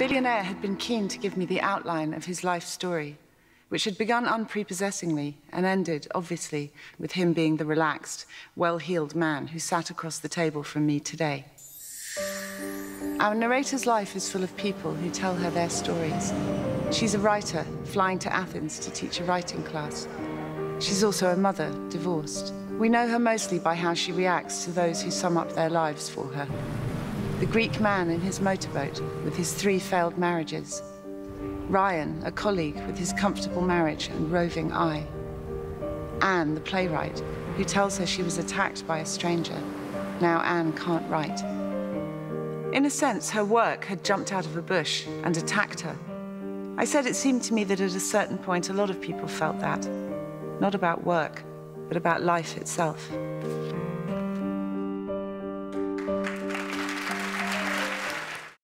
billionaire had been keen to give me the outline of his life story, which had begun unprepossessingly and ended, obviously, with him being the relaxed, well-heeled man who sat across the table from me today. Our narrator's life is full of people who tell her their stories. She's a writer, flying to Athens to teach a writing class. She's also a mother, divorced. We know her mostly by how she reacts to those who sum up their lives for her. The Greek man in his motorboat with his three failed marriages. Ryan, a colleague with his comfortable marriage and roving eye. Anne, the playwright, who tells her she was attacked by a stranger. Now Anne can't write. In a sense, her work had jumped out of a bush and attacked her. I said it seemed to me that at a certain point a lot of people felt that. Not about work, but about life itself.